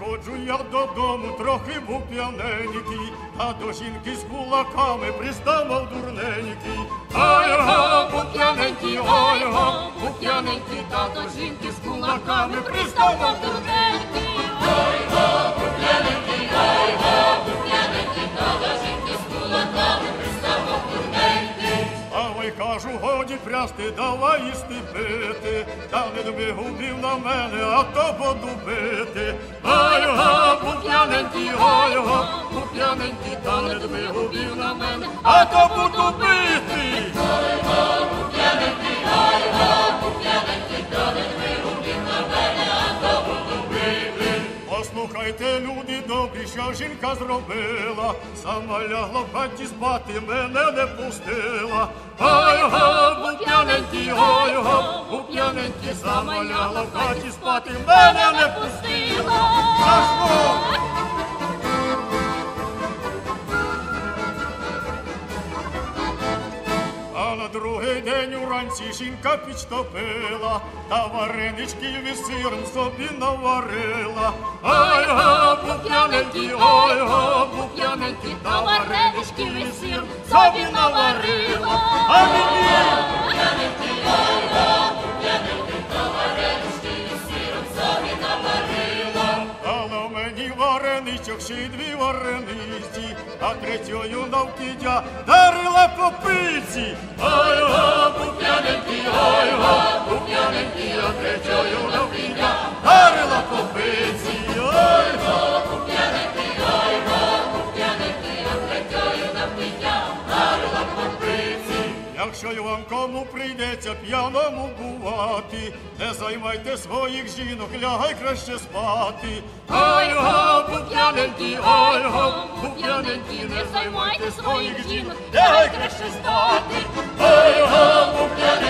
Приходжу я додому, трохи був п'яненький, а до жінки з кулаками приставав дурненький. Ой га, був п'яненький, ой га, був п'яненький, та до жінки з кулаками приставав дурненький. А кажу, годі прясти, давай їсти пити, та не дуби губів на мене, а то буду бити. Ай га, був п'яненький, ай га, був п'яненький, та не дуби губів на мене, а то буду бити. Послухайте, люди добрі, що жінка зробила, сама лягла в хаті спати, мене не пустила. Ой го, був п'яненькі, го його. У п'яненькі сама лягла в хаті спати, мене не пустила. За що? День уранці жінка піч топила, та вареничків із сиром собі наварила. Ой га, був ой га, був та вареничків сиром собі наварила. Й дві варениці, а третьою навкидя дарила по пиці. Га, був Якщо й вам кому прийдеться п'яному бувати, не займайте своїх жінок, лягай краще спати. Ольго, га, Ольго, п'яненький, не займайте своїх жінок, лягай краще спати. Ольго, га,